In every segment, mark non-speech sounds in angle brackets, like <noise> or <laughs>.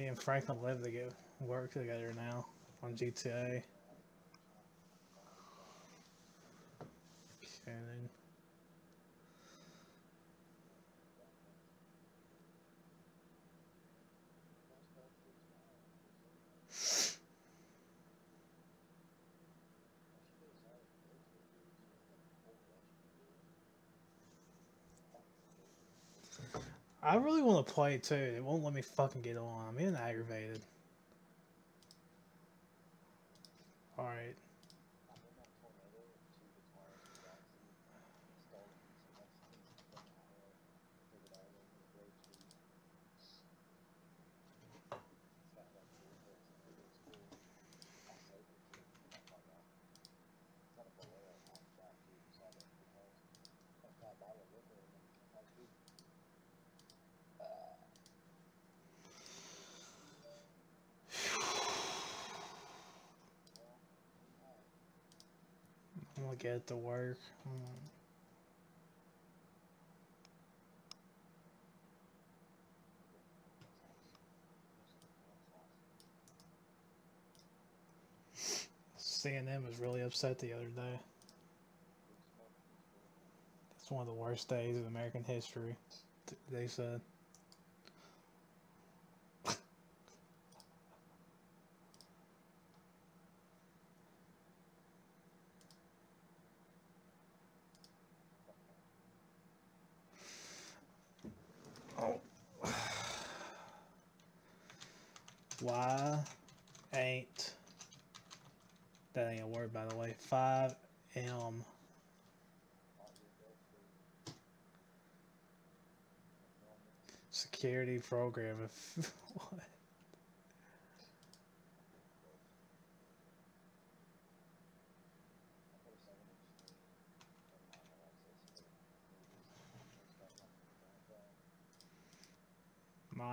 Me and Franklin live to work together now on GTA. I really want to play too. It won't let me fucking get on. I'm getting aggravated. Alright. Get to work. Hmm. CNN was really upset the other day. It's one of the worst days in American history, they said. Why ain't that ain't a word by the way. Five M security program <laughs> what?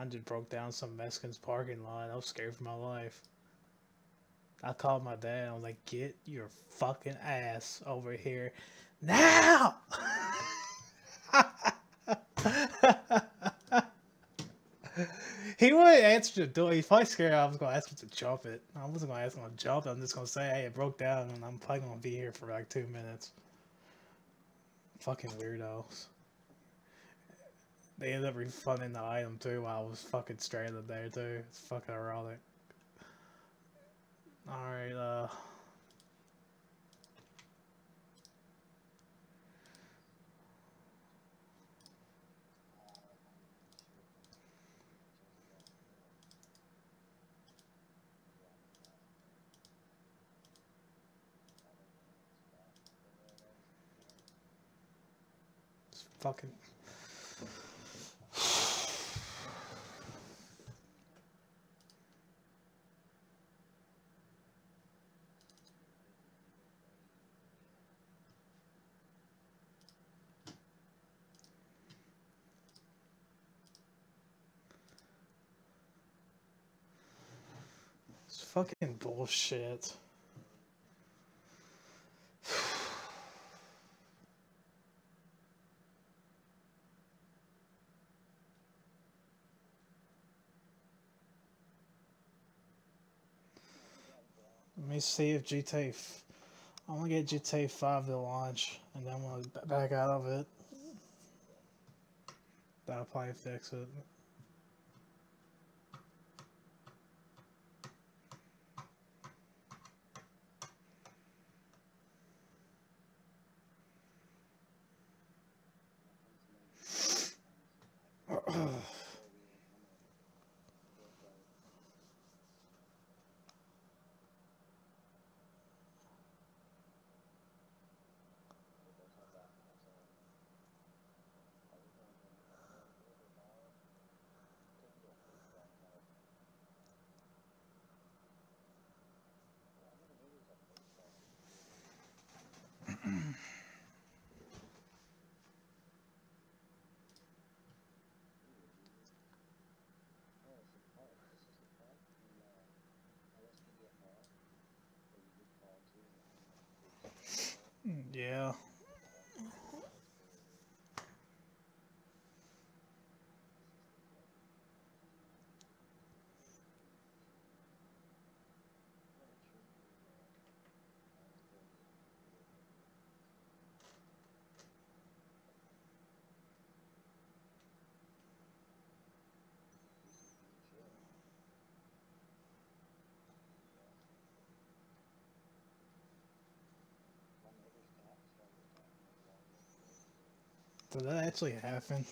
Just broke down some Mexican's parking lot. I was scared for my life. I called my dad. I was like, "Get your fucking ass over here now!" <laughs> he wouldn't answer the door. He's probably scared I was gonna ask him to jump it. I wasn't gonna ask him to jump it. I'm just gonna say, "Hey, it broke down, and I'm probably gonna be here for like two minutes." Fucking weirdos. They ended up refunding the item too while I was fucking stranded there too. It's fucking ironic. Alright, uh... Fucking... fucking bullshit. Let me see if GTA. F- I'm gonna get GTA 5 to launch, and then we'll back out of it. That'll probably fix it. Yeah. Did that actually happen?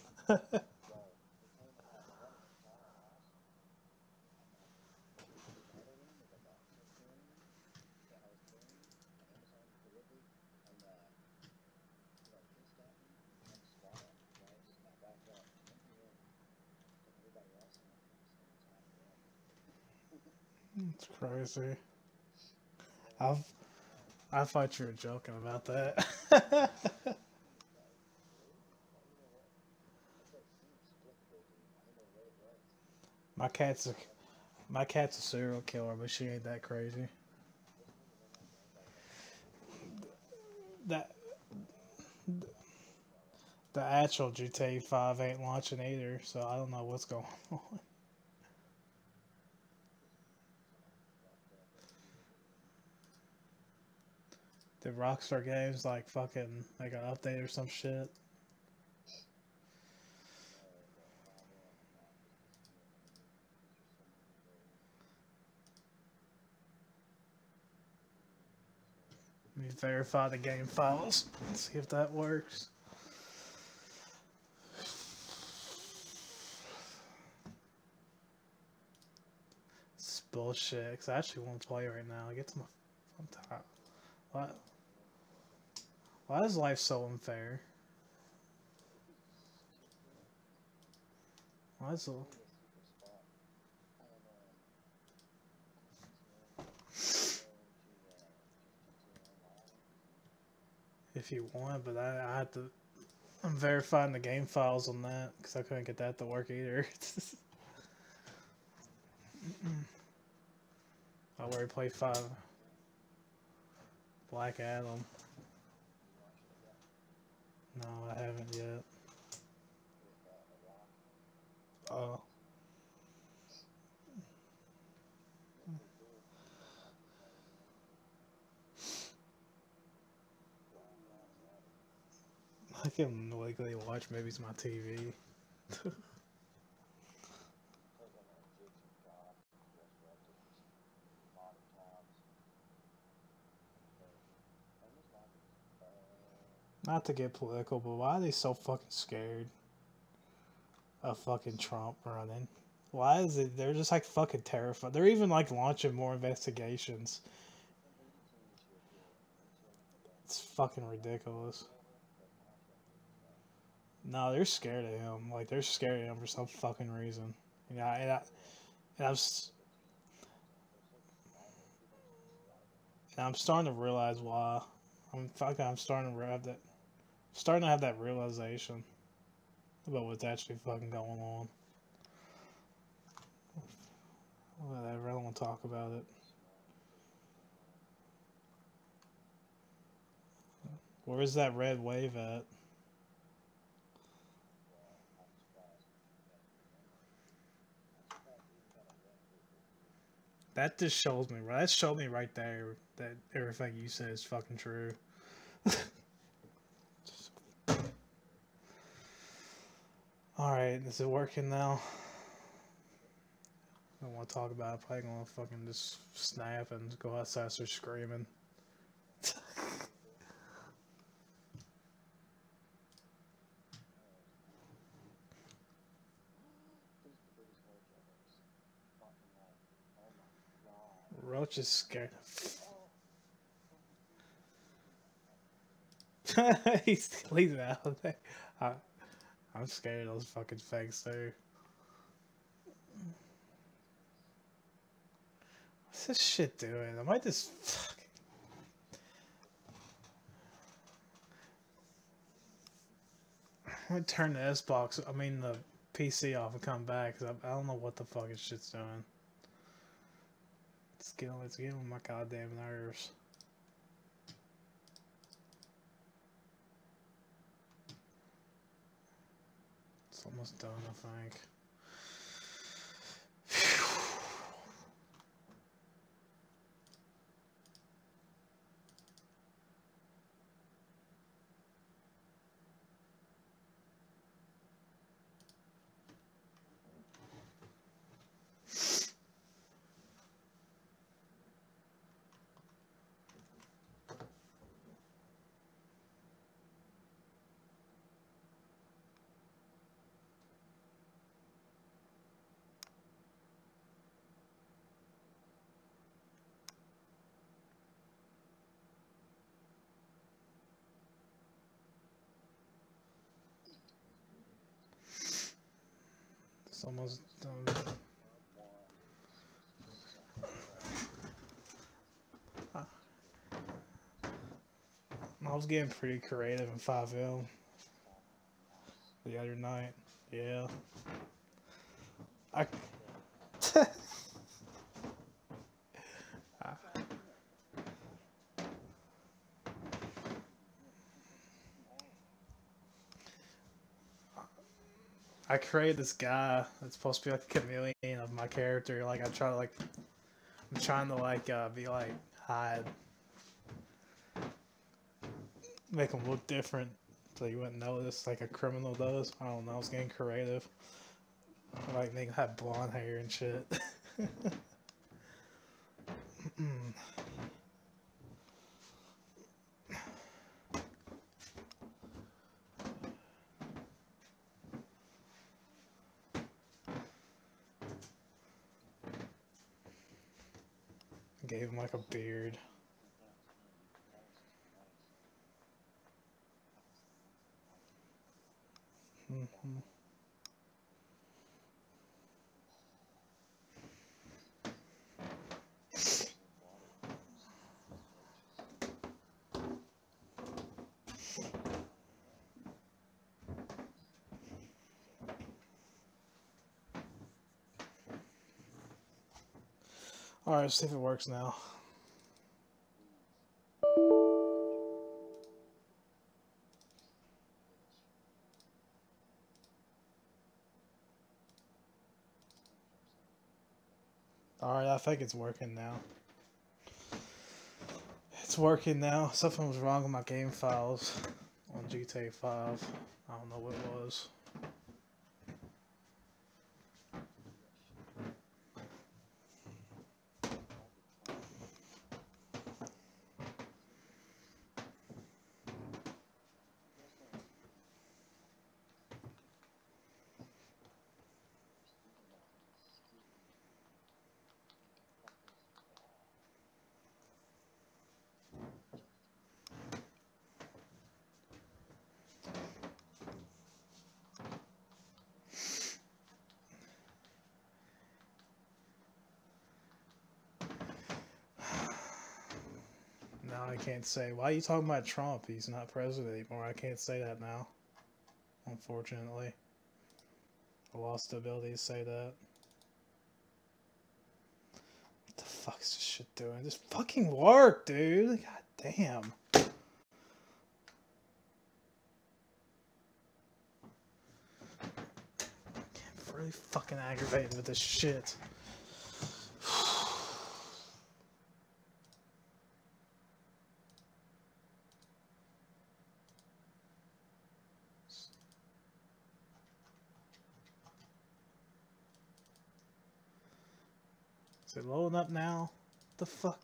It's crazy. I've I thought you were joking about that. <laughs> my cat's a my cat's a serial killer, but she ain't that crazy. That the actual GTA 5 ain't launching either, so I don't know what's going <laughs> on. Did Rockstar Games like fucking like an update or some shit? Me verify the game files. Let's see if that works. It's bullshit. Cause I actually want to play right now. I get to my. Tired. What? Why is life so unfair? Why is it... If you want, but I, I had to... I'm verifying the game files on that, because I couldn't get that to work either. <laughs> I already played 5. Black Adam. No, I haven't yet. Oh. I can legally watch movies on my TV. Not to get political, but why are they so fucking scared of fucking Trump running? Why is it they're just like fucking terrified? They're even like launching more investigations. It's fucking ridiculous. No, they're scared of him. Like they're scared of him for some fucking reason. You know, and I, and I was, and I'm starting to realize why. I'm fucking. I'm starting to realize that starting to have that realization about what's actually fucking going on. Whatever, I don't want to talk about it. Where's that red wave at? That just shows me, that showed me right there that everything you said is fucking true. <laughs> Alright, is it working now? I don't want to talk about it. Probably gonna fucking just snap and go outside and start screaming. Roach is scared. he's, he's out. Uh, I'm scared of those fucking fakes too. What's this shit doing? Am I just fucking... I might turn the Xbox, I mean the PC off and come back, cause I, I don't know what the fuck shit's doing. Getting, it's getting on my goddamn nerves. It's almost done, I think. Almost done. I was getting pretty creative in FiveM the other night. Yeah. I. I created this guy that's supposed to be like a chameleon of my character. Like I try to like, I'm trying to like uh, be like hide, make him look different, so you wouldn't notice like a criminal does. I don't know. I was getting creative. Like make him have blonde hair and shit. <laughs> Gave him like a beard. Mm -hmm. Alright, see if it works now. Alright, I think it's working now. It's working now. Something was wrong with my game files on GTA 5. I don't know what it was. I can't say, why are you talking about Trump? He's not president anymore. I can't say that now. Unfortunately. I lost the ability to say that. What the fuck is this shit doing? Just fucking work, dude. God damn. I'm really fucking aggravated with this shit. Is it loading up now? What the fuck?